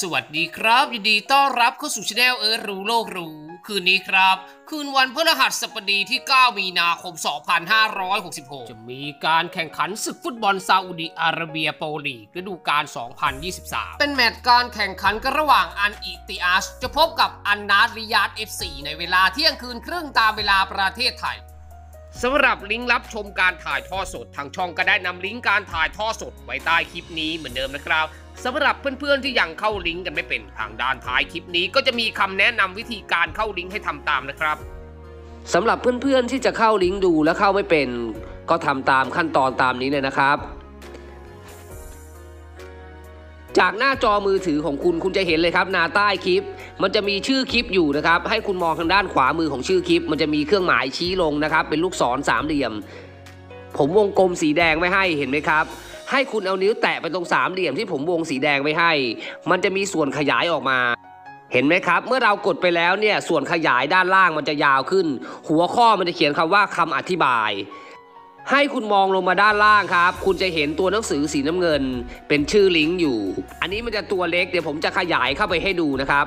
สวัสดีครับยินดีต้อนรับเข้าสู่ช anel เออรู้โลกรู้คืนนี้ครับ คืนวันพฤหัสบดีที่ 9 มีนาคม 2566 จะมีการแข่งขันศึกฟุตบอลซาอุดิอาระเบียโปลีกฤดูกาล 2023 เป็นแมตช์การแข่งขันกันระหว่างอันอิติอาชจะพบกับอันนาริยาต FC ในเวลาเที่ยงคืนครึ่งตามเวลาประเทศไทยสำหรับลิงก์รับชมการถ่ายทอดสดทางช่องก็ได้นำลิงก์การถ่ายทอดสดไว้ใต้คลิปนี้เหมือนเดิมนะครับ สำหรับเพื่อนๆที่ยังเข้าลิงก์กันไม่เป็นทางด้านท้ายคลิปนี้ก็จะมีคำแนะนำวิธีการเข้าลิงก์ให้ทำตามนะครับสำหรับเพื่อนๆที่จะเข้าลิงก์ดูและเข้าไม่เป็น ก็ทำตามขั้นตอนตามนี้เลยนะครับ จากหน้าจอมือถือของคุณคุณจะเห็นเลยครับหน้าใต้คลิป มันจะมีชื่อคลิปอยู่นะครับ ให้คุณมองทางด้านขวามือของชื่อคลิป มันจะมีเครื่องหมายชี้ลงนะครับ เป็นลูกศรสามเหลี่ยม ผมวงกลมสีแดงไว้ให้เห็นไหมครับ ให้คุณเอานิ้วแตะไปตรงสามเหลี่ยมที่ผมวงสีแดงไว้ให้ มันจะมีส่วนขยายออกมา เห็นไหมครับ เมื่อเรากดไปแล้วเนี่ยส่วนขยายด้านล่างมันจะยาวขึ้น หัวข้อมันจะเขียนคำว่าคำอธิบายให้คุณมองลงมาด้านล่างครับ คุณจะเห็นตัวหนังสือสีน้ำเงิน เป็นชื่อลิงก์อยู่ อันนี้มันจะตัวเล็ก เดี๋ยวผมจะขยายเข้าไปให้ดูนะครับ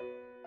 うん。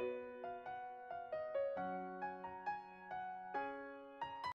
you